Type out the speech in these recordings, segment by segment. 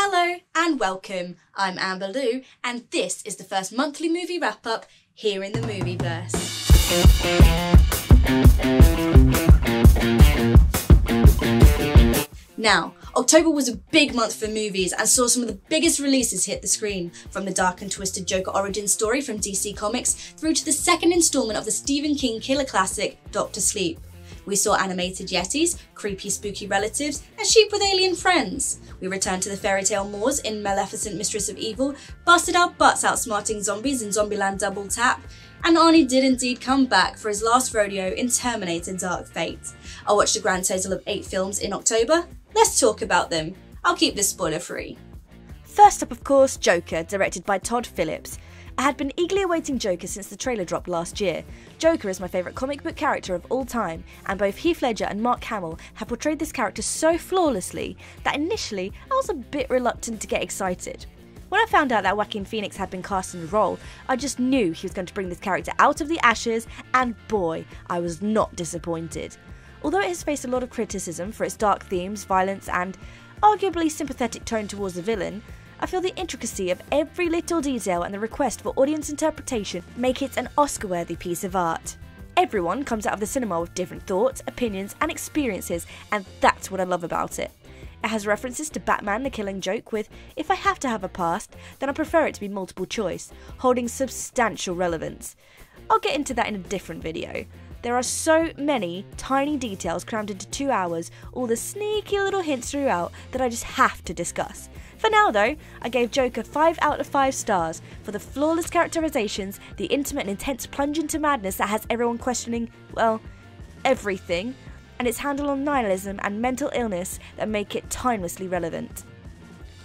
Hello and welcome. I'm Amber Lou, and this is the first monthly movie wrap up here in the Movieverse. Now, October was a big month for movies and saw some of the biggest releases hit the screen, from the dark and twisted Joker origin story from DC Comics through to the second installment of the Stephen King killer classic, Doctor Sleep. We saw animated yetis, creepy spooky relatives, and sheep with alien friends. We returned to the fairy tale moors in Maleficent Mistress of Evil, busted our butts outsmarting zombies in Zombieland Double Tap, and Arnie did indeed come back for his last rodeo in Terminator Dark Fate. I watched a grand total of eight films in October. Let's talk about them. I'll keep this spoiler free. First up, of course, Joker, directed by Todd Phillips. I had been eagerly awaiting Joker since the trailer dropped last year. Joker is my favourite comic book character of all time, and both Heath Ledger and Mark Hamill have portrayed this character so flawlessly that initially I was a bit reluctant to get excited. When I found out that Joaquin Phoenix had been cast in the role, I just knew he was going to bring this character out of the ashes, and boy, I was not disappointed. Although it has faced a lot of criticism for its dark themes, violence, and arguably sympathetic tone towards the villain, I feel the intricacy of every little detail and the request for audience interpretation make it an Oscar worthy piece of art. Everyone comes out of the cinema with different thoughts, opinions, and experiences, and that's what I love about it. It has references to Batman the Killing Joke with, if I have to have a past, then I prefer it to be multiple choice, holding substantial relevance. I'll get into that in a different video. There are so many tiny details crammed into two hours, all the sneaky little hints throughout that I just have to discuss. For now, though, I gave Joker 5 out of 5 stars for the flawless characterizations, the intimate and intense plunge into madness that has everyone questioning, well, everything, and its handle on nihilism and mental illness that make it timelessly relevant.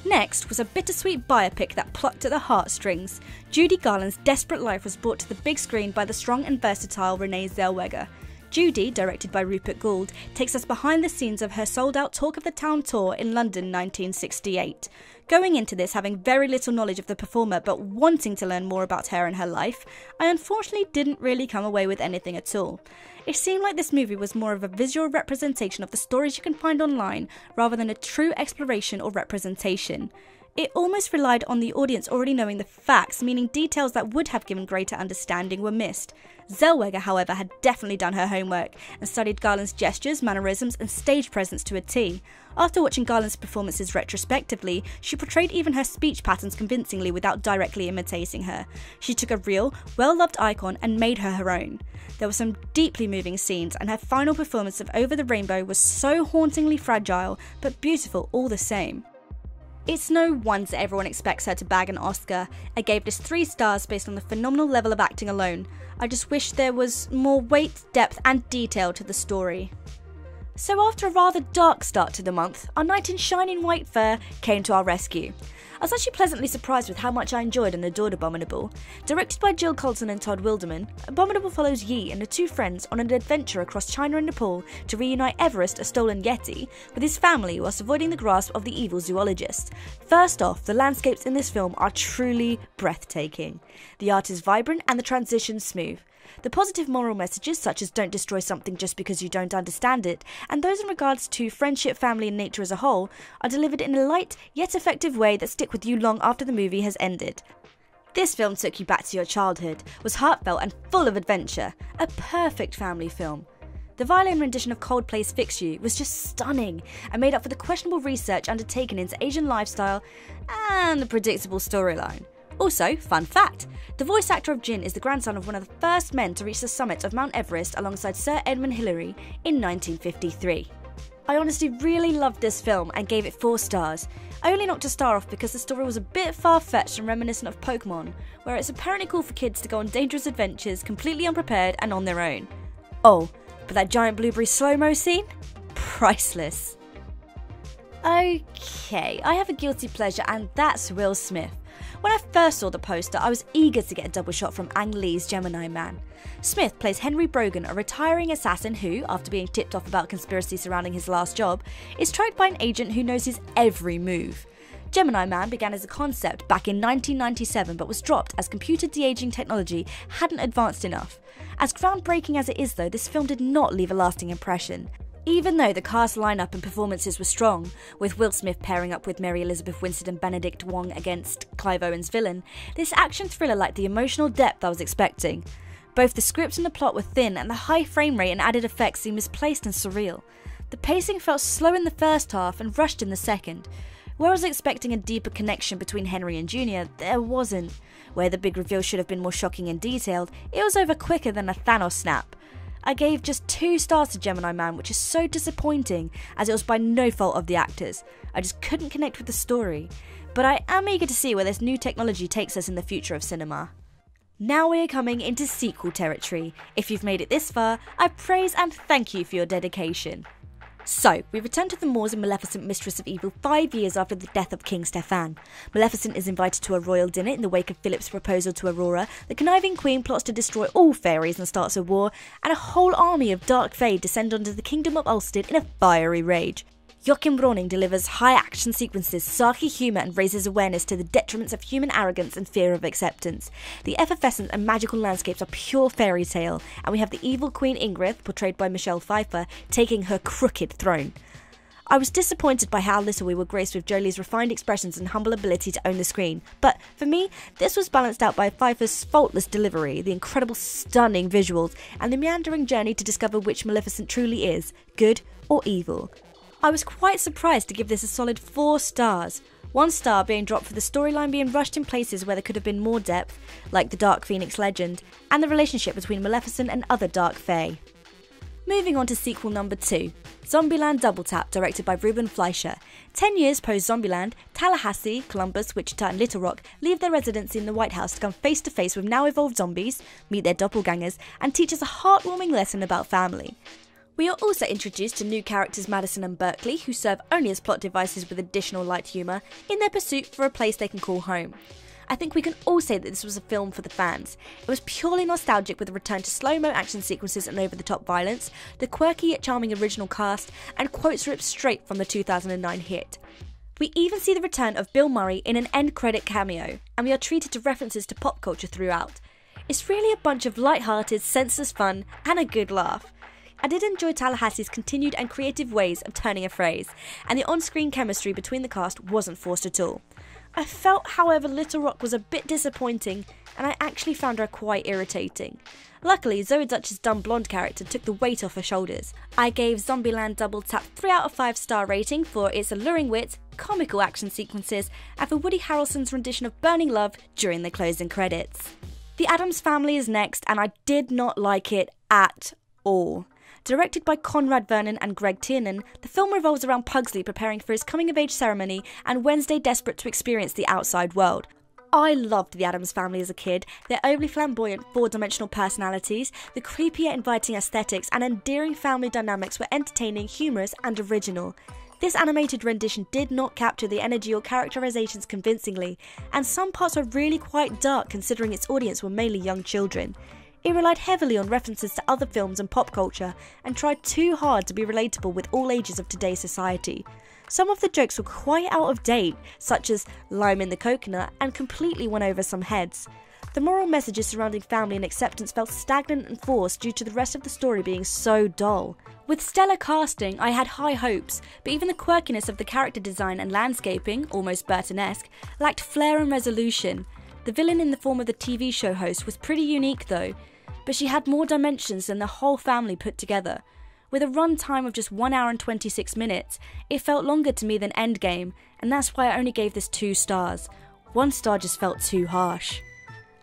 Next was a bittersweet biopic that plucked at the heartstrings. Judy Garland's desperate life was brought to the big screen by the strong and versatile Renee Zellweger. Judy, directed by Rupert Goold, takes us behind the scenes of her sold out Talk of the Town tour in London 1968. Going into this having very little knowledge of the performer but wanting to learn more about her and her life, I unfortunately didn't really come away with anything at all. It seemed like this movie was more of a visual representation of the stories you can find online rather than a true exploration or representation. It almost relied on the audience already knowing the facts, meaning details that would have given greater understanding were missed. Zellweger, however, had definitely done her homework and studied Garland's gestures, mannerisms, and stage presence to a T. After watching Garland's performances retrospectively, she portrayed even her speech patterns convincingly without directly imitating her. She took a real, well loved icon and made her her own. There were some deeply moving scenes, and her final performance of Over the Rainbow was so hauntingly fragile, but beautiful all the same. It's no wonder everyone expects her to bag an Oscar. I gave this 3 stars based on the phenomenal level of acting alone. I just wish there was more weight, depth, and detail to the story. So, after a rather dark start to the month, our knight in shining white fur came to our rescue. I was actually pleasantly surprised with how much I enjoyed and adored Abominable. Directed by Jill Culton and Todd Wilderman, Abominable follows Yi and the two friends on an adventure across China and Nepal to reunite Everest, a stolen Yeti, with his family whilst avoiding the grasp of the evil zoologist. First off, the landscapes in this film are truly breathtaking. The art is vibrant and the transitions smooth. The positive moral messages, such as don't destroy something just because you don't understand it, and those in regards to friendship, family, and nature as a whole, are delivered in a light yet effective way that stick with you long after the movie has ended. This film took you back to your childhood, was heartfelt and full of adventure, a perfect family film. The violin rendition of Coldplay's Fix You was just stunning and made up for the questionable research undertaken into Asian lifestyle and the predictable storyline. Also, fun fact the voice actor of Jin is the grandson of one of the first men to reach the summit of Mount Everest alongside Sir Edmund Hillary in 1953. I honestly really loved this film and gave it 4 stars. Only knocked a star off because the story was a bit far fetched and reminiscent of Pokemon, where it's apparently cool for kids to go on dangerous adventures completely unprepared and on their own. Oh, but that giant blueberry slow mo scene? Priceless. Okay, I have a guilty pleasure, and that's Will Smith. When I first saw the poster, I was eager to get a double shot from Ang Lee's Gemini Man. Smith plays Henry Brogan, a retiring assassin who, after being tipped off about conspiracy surrounding his last job, is tracked by an agent who knows his every move. Gemini Man began as a concept back in 1997 but was dropped as computer de aging technology hadn't advanced enough. As groundbreaking as it is, though, this film did not leave a lasting impression. Even though the cast lineup and performances were strong, with Will Smith pairing up with Mary Elizabeth Winstead and Benedict Wong against Clive Owen's villain, this action thriller lacked the emotional depth I was expecting. Both the script and the plot were thin, and the high frame rate and added effects seemed misplaced and surreal. The pacing felt slow in the first half and rushed in the second. Where I was expecting a deeper connection between Henry and Junior, there wasn't. Where the big reveal should have been more shocking and detailed, it was over quicker than a Thanos snap. I gave just two stars to Gemini Man, which is so disappointing as it was by no fault of the actors. I just couldn't connect with the story. But I am eager to see where this new technology takes us in the future of cinema. Now we are coming into sequel territory. If you've made it this far, I praise and thank you for your dedication. So, we return to the moors and Maleficent, Mistress of Evil, five years after the death of King Stefan. Maleficent is invited to a royal dinner in the wake of Philip's proposal to Aurora. The conniving queen plots to destroy all fairies and starts a war, and a whole army of dark fae descend onto the kingdom of Ulstead in a fiery rage. Joachim Ronning delivers high action sequences, sarky humour, and raises awareness to the detriments of human arrogance and fear of acceptance. The effervescent and magical landscapes are pure fairy tale, and we have the evil Queen Ingrith, portrayed by Michelle Pfeiffer, taking her crooked throne. I was disappointed by how little we were graced with Jolie's refined expressions and humble ability to own the screen, but for me, this was balanced out by Pfeiffer's faultless delivery, the incredible, stunning visuals, and the meandering journey to discover which Maleficent truly is good or evil. I was quite surprised to give this a solid 4 stars, one star being dropped for the storyline being rushed in places where there could have been more depth, like the Dark Phoenix legend, and the relationship between Maleficent and other Dark Fae. Moving on to sequel number 2, Zombieland Double Tap, directed by Ruben Fleischer. Ten years post Zombieland, Tallahassee, Columbus, Wichita, and Little Rock leave their residency in the White House to come face to face with now evolved zombies, meet their doppelgangers, and teach us a heartwarming lesson about family. We are also introduced to new characters Madison and Berkeley, who serve only as plot devices with additional light humour in their pursuit for a place they can call home. I think we can all say that this was a film for the fans. It was purely nostalgic with a return to slow mo action sequences and over the top violence, the quirky yet charming original cast, and quotes ripped straight from the 2009 hit. We even see the return of Bill Murray in an end credit cameo, and we are treated to references to pop culture throughout. It's really a bunch of light-hearted, senseless fun and a good laugh. I did enjoy Tallahassee's continued and creative ways of turning a phrase, and the on screen chemistry between the cast wasn't forced at all. I felt, however, Little Rock was a bit disappointing, and I actually found her quite irritating. Luckily, Zoey Deutch's dumb blonde character took the weight off her shoulders. I gave Zombieland Double Tap 3 out of 5 star rating for its alluring wit, comical action sequences, and for Woody Harrelson's rendition of Burning Love during the closing credits. The Addams Family is next, and I did not like it at all. Directed by Conrad Vernon and Greg Tiernan, the film revolves around Pugsley preparing for his coming of age ceremony and Wednesday desperate to experience the outside world. I loved the Addams family as a kid. Their overly flamboyant, four dimensional personalities, the creepy yet inviting aesthetics, and endearing family dynamics were entertaining, humorous, and original. This animated rendition did not capture the energy or characterizations convincingly, and some parts were really quite dark considering its audience were mainly young children. It relied heavily on references to other films and pop culture and tried too hard to be relatable with all ages of today's society. Some of the jokes were quite out of date, such as lime in the coconut, and completely went over some heads. The moral messages surrounding family and acceptance felt stagnant and forced due to the rest of the story being so dull. With stellar casting, I had high hopes, but even the quirkiness of the character design and landscaping, almost Burton-esque, lacked flair and resolution. The villain in the form of the TV show host was pretty unique though, but she had more dimensions than the whole family put together. With a run time of just 1 hour and 26 minutes, it felt longer to me than Endgame, and that's why I only gave this 2 stars. 1 star just felt too harsh.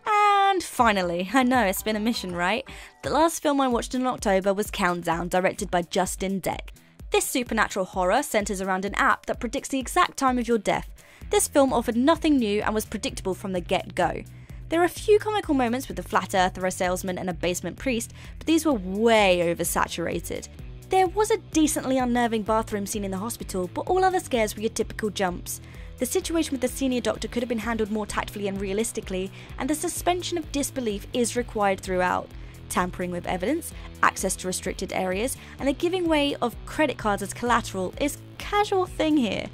And finally, I know it's been a mission, right? The last film I watched in October was Countdown, directed by Justin Dec. This supernatural horror centres around an app that predicts the exact time of your death. This film offered nothing new and was predictable from the get go. There are a few comical moments with the flat earther, a salesman, and a basement priest, but these were way oversaturated. There was a decently unnerving bathroom scene in the hospital, but all other scares were your typical jumps. The situation with the senior doctor could have been handled more tactfully and realistically, and the suspension of disbelief is required throughout. Tampering with evidence, access to restricted areas, and the giving way of credit cards as collateral is casual thing here.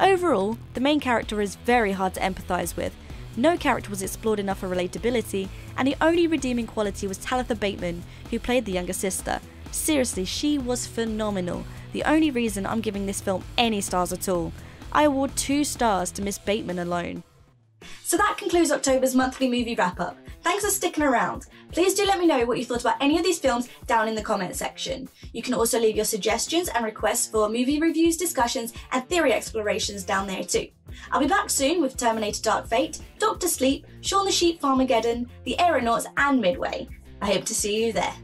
Overall, the main character is very hard to empathise with, no character was explored enough for relatability, and the only redeeming quality was Talitha Bateman, who played the younger sister. Seriously, she was phenomenal. The only reason I'm giving this film any stars at all. I award two stars to Miss Bateman alone. So that concludes October's monthly movie wrap up. Thanks for sticking around. Please do let me know what you thought about any of these films down in the comment section. You can also leave your suggestions and requests for movie reviews, discussions, and theory explorations down there too. I'll be back soon with Terminator Dark Fate, Doctor Sleep, Shaun the Sheep Farmageddon, The Aeronauts, and Midway. I hope to see you there.